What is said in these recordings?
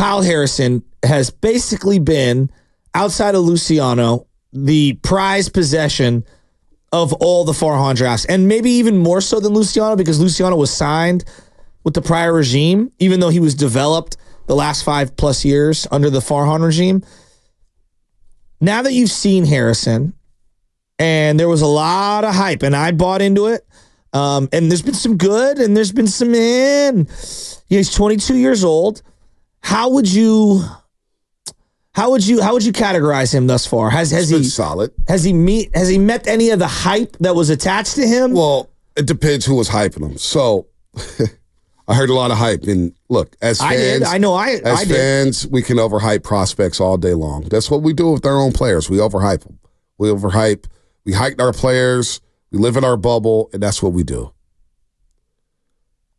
Kyle Harrison has basically been outside of Luciano the prized possession of all the Farhan drafts, and maybe even more so than Luciano because Luciano was signed with the prior regime, even though he was developed the last five plus years under the Farhan regime. Now that you've seen Harrison, and there was a lot of hype, and I bought into it. Um, and there's been some good, and there's been some man. He's 22 years old. How would you? How would you? How would you categorize him thus far? Has has he solid. has he meet has he met any of the hype that was attached to him? Well, it depends who was hyping him. So I heard a lot of hype. And look, as fans, I did. I know. I as I did. fans, we can overhype prospects all day long. That's what we do with our own players. We overhype them. We overhype. We hype our players. We live in our bubble, and that's what we do.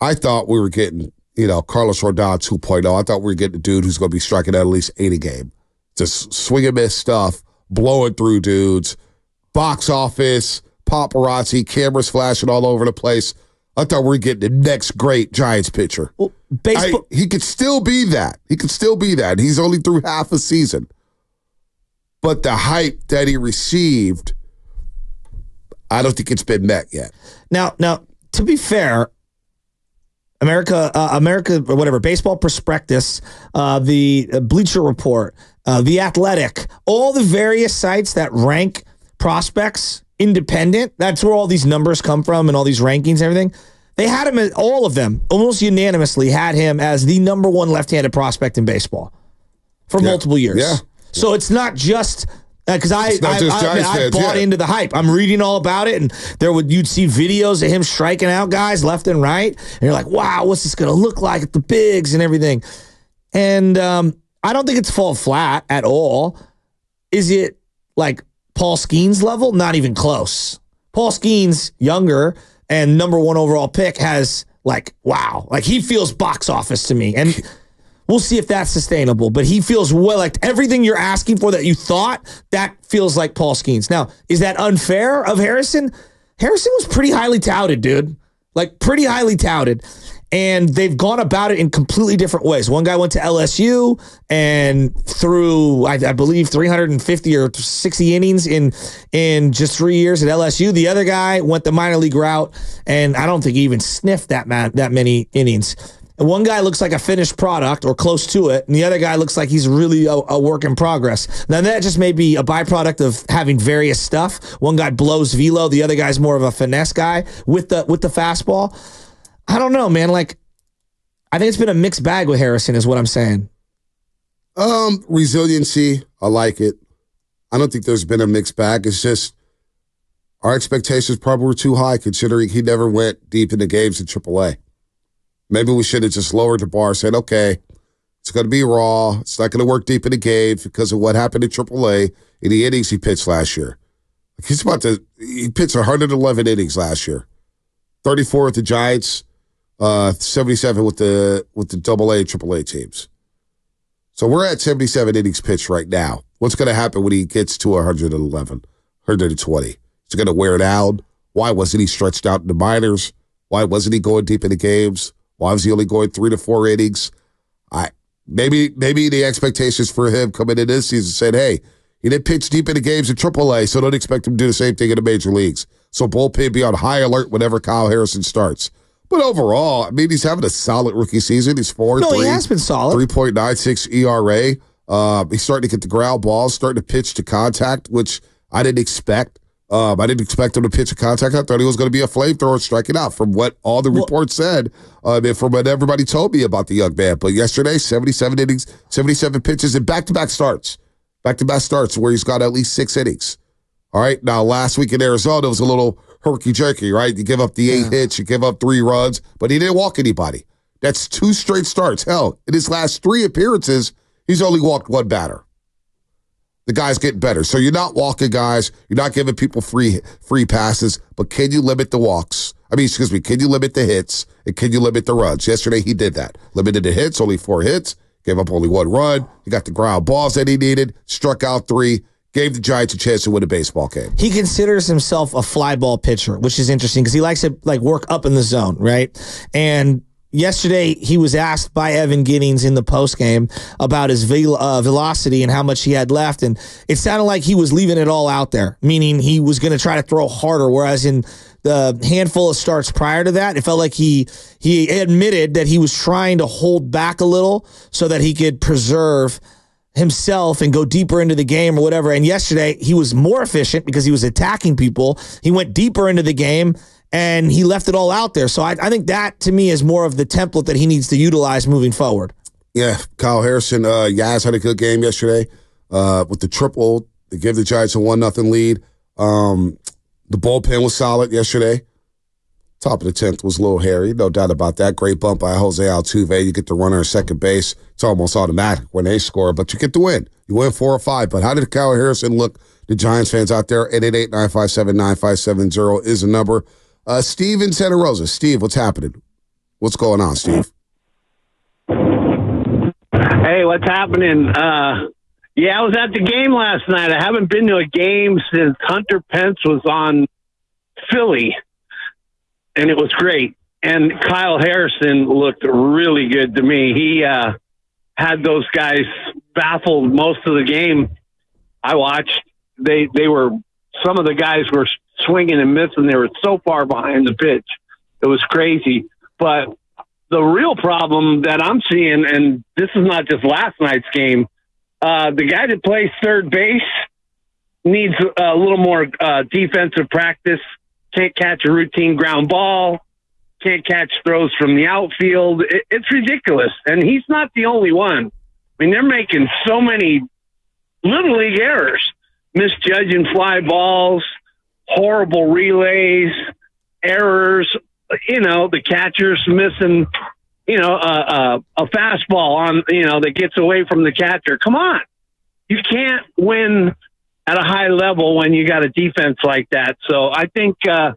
I thought we were getting, you know, Carlos Rodon 2.0. I thought we were getting a dude who's going to be striking at least 80 game. Just swing and miss stuff, blowing through dudes, box office, paparazzi, cameras flashing all over the place. I thought we were getting the next great Giants pitcher. Well, I, baseball. he could still be that. He could still be that. He's only through half a season. But the hype that he received, I don't think it's been met yet. Now, now, to be fair, America, uh, America, or whatever, Baseball Prospectus, uh, the uh, Bleacher Report, uh, the Athletic, all the various sites that rank prospects independent. That's where all these numbers come from and all these rankings and everything. They had him, all of them, almost unanimously, had him as the number one left-handed prospect in baseball for multiple years. Yeah. So it's not just because I not I, I, Giants I bought yeah. into the hype. I'm reading all about it, and there would you'd see videos of him striking out guys left and right, and you're like, wow, what's this going to look like at the bigs and everything. And um, I don't think it's fall flat at all. Is it like Paul Skenes level? Not even close. Paul Skenes, younger and number one overall pick, has like wow, like he feels box office to me, and we'll see if that's sustainable. But he feels well, like everything you're asking for that you thought that feels like Paul Skenes. Now, is that unfair of Harrison? Harrison was pretty highly touted, dude. Like pretty highly touted. And they've gone about it in completely different ways. One guy went to LSU and threw, I, I believe, 350 or 60 innings in in just three years at LSU. The other guy went the minor league route, and I don't think he even sniffed that that many innings. And one guy looks like a finished product or close to it, and the other guy looks like he's really a, a work in progress. Now that just may be a byproduct of having various stuff. One guy blows velo, the other guy's more of a finesse guy with the with the fastball. I don't know, man. Like, I think it's been a mixed bag with Harrison, is what I'm saying. Um, resiliency, I like it. I don't think there's been a mixed bag. It's just our expectations probably were too high considering he never went deep into games in AAA. Maybe we should have just lowered the bar, said, okay, it's going to be raw. It's not going to work deep in the games because of what happened in AAA in the innings he pitched last year. He's about to, he pitched 111 innings last year, 34 with the Giants, uh, 77 with the with the Double A and Triple A teams. So we're at 77 innings pitched right now. What's going to happen when he gets to 111, 120? Is he going to wear it out? Why wasn't he stretched out in the minors? Why wasn't he going deep in the games? Why was he only going three to four innings? I maybe maybe the expectations for him coming in this season said, hey, he didn't pitch deep into games in AAA, so don't expect him to do the same thing in the major leagues. So bullpen be on high alert whenever Kyle Harrison starts. But overall, I mean, he's having a solid rookie season. He's four No, three. he has been solid. 3.96 ERA. Uh, he's starting to get the ground balls, starting to pitch to contact, which I didn't expect. Um, I didn't expect him to pitch a contact. I thought he was going to be a flamethrower striking out from what all the reports said, uh, and from what everybody told me about the young man. But yesterday, 77 innings, 77 pitches, and back to back starts. Back to back starts where he's got at least six innings. All right. Now, last week in Arizona, it was a little herky jerky, right? You give up the eight hits, you give up three runs, but he didn't walk anybody. That's two straight starts. Hell, in his last three appearances, he's only walked one batter. The guy's getting better. So you're not walking guys, you're not giving people free free passes, but can you limit the walks? I mean, excuse me, can you limit the hits and can you limit the runs? Yesterday he did that. Limited the hits, only four hits, gave up only one run. He got the ground balls that he needed, struck out three, gave the Giants a chance to win a baseball game. he considers himself a fly ball pitcher, which is interesting because he likes to like work up in the zone, right? And yesterday he was asked by Evan Giddings in the post game about his vel- uh, velocity and how much he had left, and it sounded like he was leaving it all out there, meaning he was going to try to throw harder. Whereas in the handful of starts prior to that, it felt like he he admitted that he was trying to hold back a little so that he could preserve himself and go deeper into the game or whatever. And yesterday he was more efficient because he was attacking people. He went deeper into the game and he left it all out there. So I, I think that to me is more of the template that he needs to utilize moving forward. Yeah, Kyle Harrison, uh, Yaz had a good game yesterday uh, with the triple to give the Giants a one nothing lead. Um, the bullpen was solid yesterday. Top of the tenth was a little hairy, no doubt about that. Great bump by Jose Altuve. You get the runner at second base. It's almost automatic when they score, but you get the win. You win four or five. But how did Kyle Harrison look? The Giants fans out there, 888-957-9570 is a number. Uh, Steve in Santa Rosa. Steve, what's happening? What's going on, Steve? Hey, what's happening? Uh, yeah, I was at the game last night. I haven't been to a game since Hunter Pence was on Philly, and it was great. And Kyle Harrison looked really good to me. He uh, had those guys baffled most of the game. I watched. They they were some of the guys were swinging and missing. They were so far behind the pitch. It was crazy. But the real problem that I'm seeing, and this is not just last night's game, uh, the guy that plays third base needs a little more uh, defensive practice. Can't catch a routine ground ball. Can't catch throws from the outfield. It, it's ridiculous. And he's not the only one. I mean, they're making so many little league errors, misjudging fly balls, horrible relays, errors. You know, the catcher's missing, you know, a, a, a fastball on, you know, that gets away from the catcher. Come on. You can't win at a high level when you got a defense like that. So I think uh,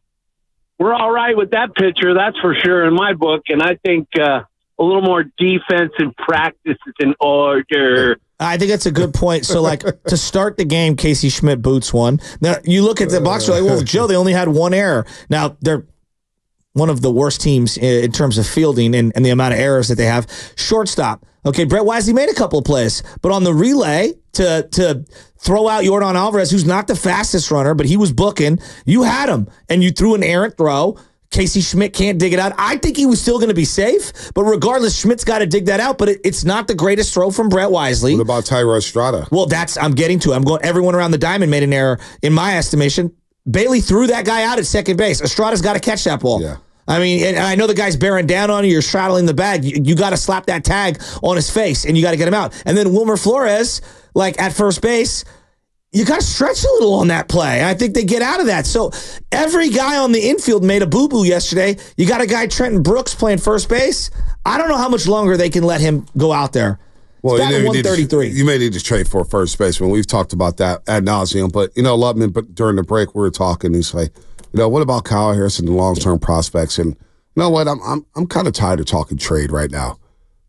we're all right with that pitcher, that's for sure in my book. And I think uh, a little more defense and practice is in order. I think that's a good point. So, like to start the game, Casey Schmitt boots one. Now you look at the box, you're like, well, Joe, they only had one error. Now they're one of the worst teams in terms of fielding and, and the amount of errors that they have. Shortstop. Okay, Brett Wisely made a couple of plays, but on the relay to to throw out Yordan Alvarez, who's not the fastest runner, but he was booking. You had him, and you threw an errant throw. Casey Schmitt can't dig it out. I think he was still going to be safe, but regardless, Schmitt's got to dig that out. But it, it's not the greatest throw from Brett Wisely. What about Thairo Estrada? Well, that's I'm getting to. I'm going. Everyone around the diamond made an error in my estimation. Bailey threw that guy out at second base. Estrada's got to catch that ball. Yeah. I mean, and I know the guy's bearing down on you. You're straddling the bag. You, you got to slap that tag on his face, and you got to get him out. And then Wilmer Flores, like at first base, you got to stretch a little on that play. I think they get out of that. So every guy on the infield made a boo boo yesterday. You got a guy Trenton Brooks playing first base. I don't know how much longer they can let him go out there. Well, you, may need to- you may need to trade for a first baseman. We've talked about that ad nauseum. But, you know, Lutman, but during the break, we were talking. He's like, you know, what about Kyle Harrison and long term prospects? And you know what? I'm, I'm, I'm kind of tired of talking trade right now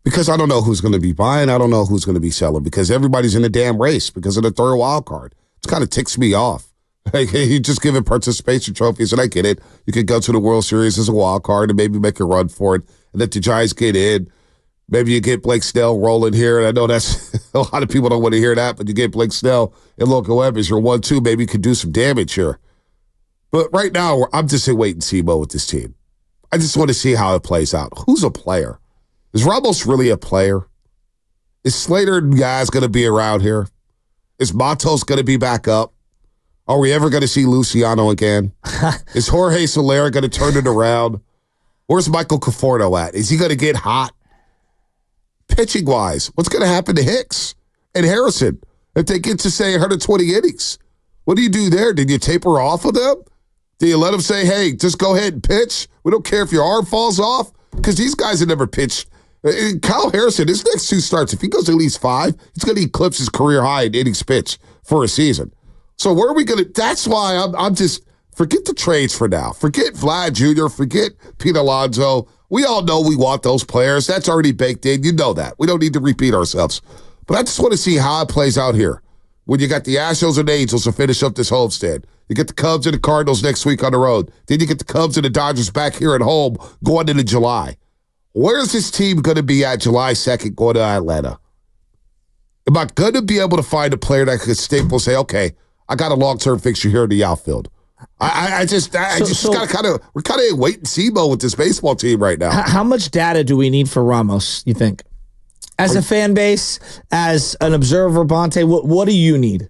because I don't know who's going to be buying. I don't know who's going to be selling because everybody's in a damn race because of the third wild card. It kind of ticks me off. Like, you just give it participation trophies, and I get it. You could go to the World Series as a wild card and maybe make a run for it, and let the Giants get in. Maybe you get Blake Snell rolling here, and I know that's a lot of people don't want to hear that, but you get Blake Snell and Logan Webb as your one-two. Maybe you could do some damage here. But right now, I'm just in wait and see mode with this team. I just want to see how it plays out. Who's a player? Is Ramos really a player? Is Slater and guys going to be around here? Is Matos going to be back up? Are we ever going to see Luciano again? Is Jorge Soler going to turn it around? Where's Michael Conforto at? Is he going to get hot? Pitching wise, what's going to happen to Hicks and Harrison if they get to say 120 innings? What do you do there? Did you taper off of them? Do you let them say, hey, just go ahead and pitch? We don't care if your arm falls off? Because these guys have never pitched. Uh, Kyle Harrison, his next two starts, if he goes at least five, he's going to eclipse his career high in innings pitched for a season. So where are we going to? That's why I'm, I'm just forget the trades for now. Forget Vlad Jr. Forget Pete Alonso. We all know we want those players. That's already baked in. You know that. We don't need to repeat ourselves. But I just want to see how it plays out here. When you got the Astros and Angels to finish up this homestand, you get the Cubs and the Cardinals next week on the road. Then you get the Cubs and the Dodgers back here at home going into July. Where's this team going to be at July 2nd going to Atlanta? Am I going to be able to find a player that could staple say, okay, I got a long term fixture here in the outfield? I, I, just, I So- just so- got to kind of, we're kind of in wait and see mode with this baseball team right now. How much data do we need for Ramos? You think, as a fan base, as an observer, Bonte, what what do you need?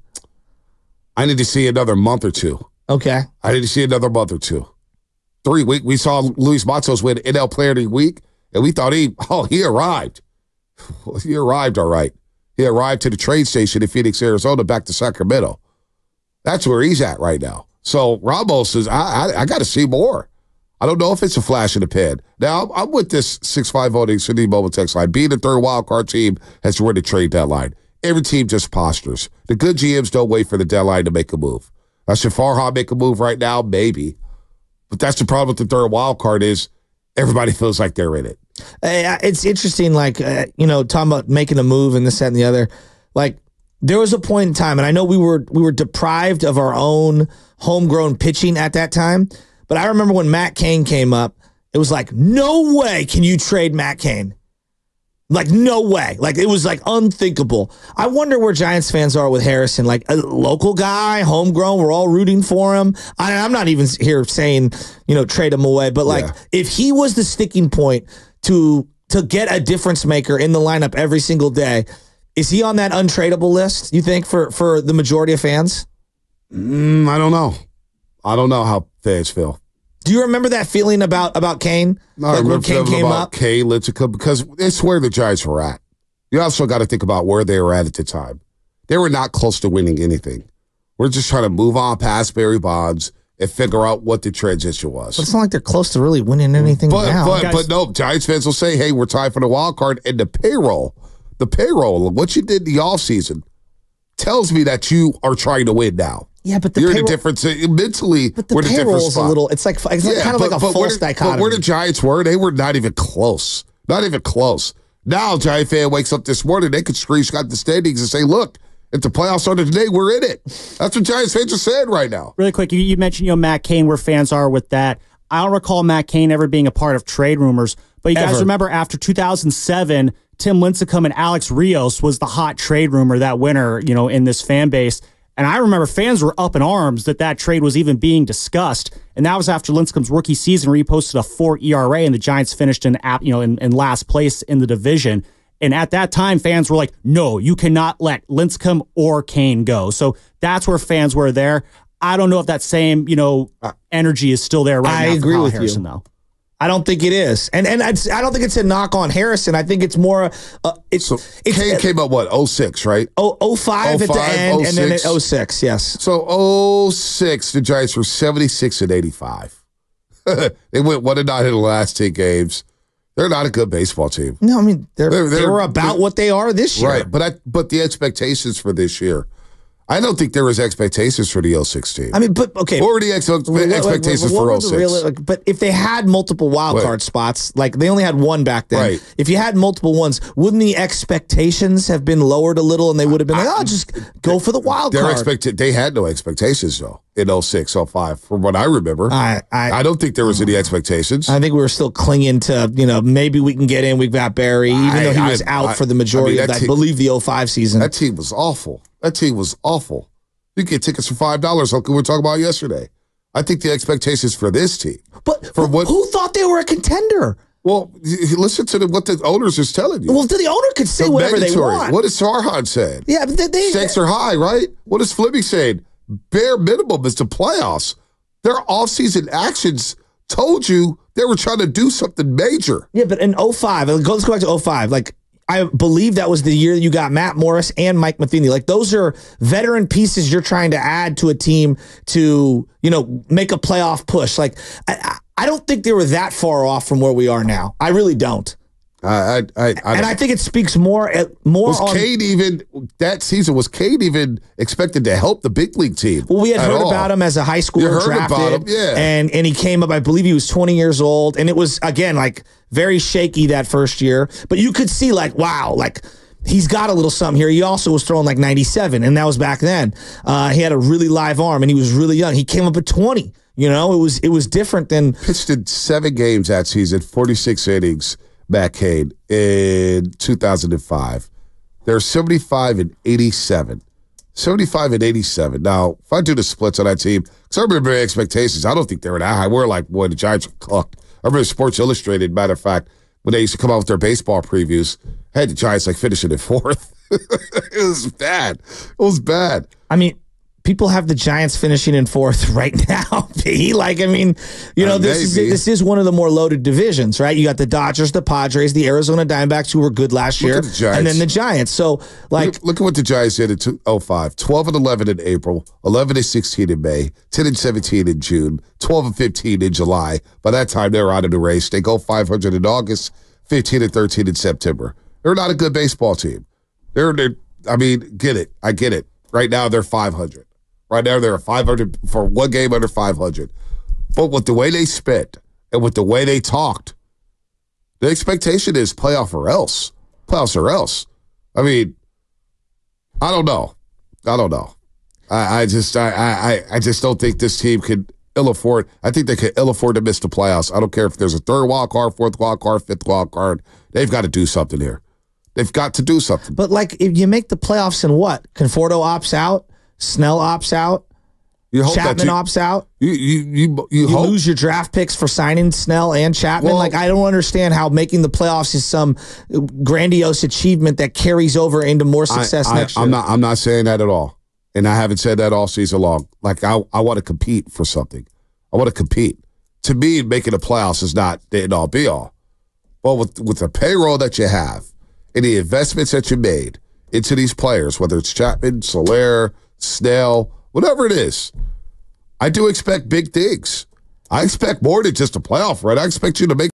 I need to see another month or two. Okay, I need to see another month or two. Three week. We saw Luis Matos win NL Player of the Week, and we thought he, oh, he arrived. He arrived all right. He arrived to the train station in Phoenix, Arizona, back to Sacramento. That's where he's at right now. So Ramos is. I I, I got to see more. I don't know if it's a flash in the pan. Now I'm, I'm with this six five voting City Mobile text line. Being the third wild card team has run the trade deadline. Every team just postures. The good GMs don't wait for the deadline to make a move. Uh, should Farhan make a move right now? Maybe. But that's the problem with the third wild card is everybody feels like they're in it. It's interesting. Like uh, you know, talking about making a move and this that and the other. Like there was a point in time, and I know we were we were deprived of our own homegrown pitching at that time. But I remember when Matt Cain came up, it was like, no way can you trade Matt Cain. Like no way. Like it was like unthinkable. I wonder where Giants fans are with Harrison. Like a local guy, homegrown. We're all rooting for him. I, I'm not even here saying you know trade him away, but like Yeah. if he was the sticking point to to get a difference maker in the lineup every single day, is he on that untradeable list? You think for for the majority of fans? Mm, I don't know. I don't know how fans feel. Do you remember that feeling about about Cain? I like when remember Cain came about up. Cain Lincecum because it's where the Giants were at. You also got to think about where they were at at the time. They were not close to winning anything. We're just trying to move on past Barry Bonds and figure out what the transition was. But it's not like they're close to really winning mm. anything But now. but Guys- but no, Giants fans will say, "Hey, we're tied for the wild card." And the payroll, the payroll, what you did in the offseason tells me that you are trying to win now. Yeah, but the You're in payroll, a different mentally. but the we're in a different payroll's a little. It's like it's like kind of like a but false where, the- dichotomy. But where the Giants were, they were not even close. Not even close. Now, a Giant fan wakes up this morning, they could screenshot the standings and say, "Look, if the playoffs started today, we're in it." That's what Giants fans are saying right now. Really quick, you, you mentioned you know Matt Cain, where fans are with that. I don't recall Matt Cain ever being a part of trade rumors, but you guys remember after 2007, Tim Lincecum and Alex Rios was the hot trade rumor that winter, you know, in this fan base. And I remember fans were up in arms that that trade was even being discussed. And that was after Lincecum's rookie season, where he posted a four ERA, and the Giants finished in app, you know, in, in last place in the division. And at that time, fans were like, "No, you cannot let Lincecum or Cain go." So that's where fans were there. I don't know if that same, you know, uh, energy is still there right I now. for agree with you. Though. I don't think it is, and and I don't think it's a knock on Harrison. I think it's more. Uh, it's So it's Cain came up what 06, right? oh, 05 at the 05, end, and then at 06. 06, Yes. So 06, the Giants were 76 and 85. they went one and nine in the last 10 games. They're not a good baseball team. No, I mean they're, They're- they they're- about they're- what they are this year. Right. But I but the expectations for this year, I don't think there was expectations for the 06 team. I mean, but okay. what were the ex- What- what- expectations what for were the 06? real- like, but if they had multiple wild card spots, like they only had one back then. Right. If you had multiple ones, wouldn't the expectations have been lowered a little, and they would have been like, "Oh, just go for the wild Their card." expected they had no expectations though in 06, 05, from what I remember. I, I, I don't think there was any expectations. I think we were still clinging to, you know, maybe we can get in. We've got Barry, even I- though he was out for the majority I mean, of that that, I team- believe the 05 season. that team was awful. That team was awful. You get tickets for five dollars, like we were talking about yesterday. I think the expectations for this team. but for who, what- who thought they were a contender? Well, listen to the, what the owners is telling you. Well, the owner could say The whatever they mandatory. want. What is Farhan saying? yeah, but they, they Stakes are high, right? What is Fleming saying? Bare minimum is the playoffs. Their offseason actions told you they were trying to do something major. Yeah, but in 05, let's go let's go back to 05. Like, I believe that was the year you got Matt Morris and Mike Matheny. Like, those are veteran pieces you're trying to add to a team to, you know, make a playoff push. Like, I, I- I don't think they were that far off from where we are now. I really don't. I, I, I, I And I think it speaks more, uh, more was on. Cade even that season? Was Cade even expected to help the big league team? Well, we had heard all? about him as a high schooler You heard drafted, about him, yeah. and and he came up. I believe he was 20 years old, and it was again like very shaky that first year. But you could see like, wow, like he's got a little something here. He also was throwing like 97, and that was back then. Uh, he had a really live arm, and he was really young. He came up at 20. You know, it was it was different than pitched in seven games that season, 46 innings, Cain in 2005. They're 75 and 87. 75 and 87. Now, if I do the splits on that team, because I remember expectations, I don't think they were that high. We're like, boy, the Giants are cooked. I remember Sports Illustrated, matter of fact, when they used to come out with their baseball previews, had the Giants like finishing in fourth. it was bad. It was bad. I mean, people have the Giants finishing in fourth right now. P. Like, I mean, you know, Uh, this is this is one of the more loaded divisions, right? You got the Dodgers, the Padres, the Arizona Diamondbacks, who were good last Look year, at the and then the Giants. So, like, look, look at what the Giants did in two- 05. 12 and 11 in April, 11 and 16 in May, 10 and 17 in June, 12 and 15 in July. By that time, they're out of the race. They go 500 in August, 15 and 13 in September. They're not a good baseball team. They're, they're I mean, get it. I get it. Right now, they're 500. Right now, they're 500 for one game under 500. But with the way they spent and with the way they talked, the expectation is playoff or else. Playoffs or else. I mean, I don't know. I don't know. I, I just I, I I just don't think this team could ill afford. I think they could ill afford to miss the playoffs. I don't care if there's a third wild card, fourth wild card, fifth wild card. They've got to do something here. They've got to do something. but like, if you make the playoffs and what? Conforto opts out, Snell opts out, You hope that Chapman you, opts out. you you you, you You lose your draft picks for signing Snell and Chapman. Well- like, I don't understand how making the playoffs is some grandiose achievement that carries over into more success I, next year. I'm not. I'm not saying that at all, and I haven't said that all season long. Like I, I want to compete for something. I want to compete. To me, making the playoffs is not the end all be all. But with with the payroll that you have and the investments that you made into these players, whether it's Chapman, Soler, Snell, whatever it is, I do expect big things. I expect more than just a playoff run. I expect you to make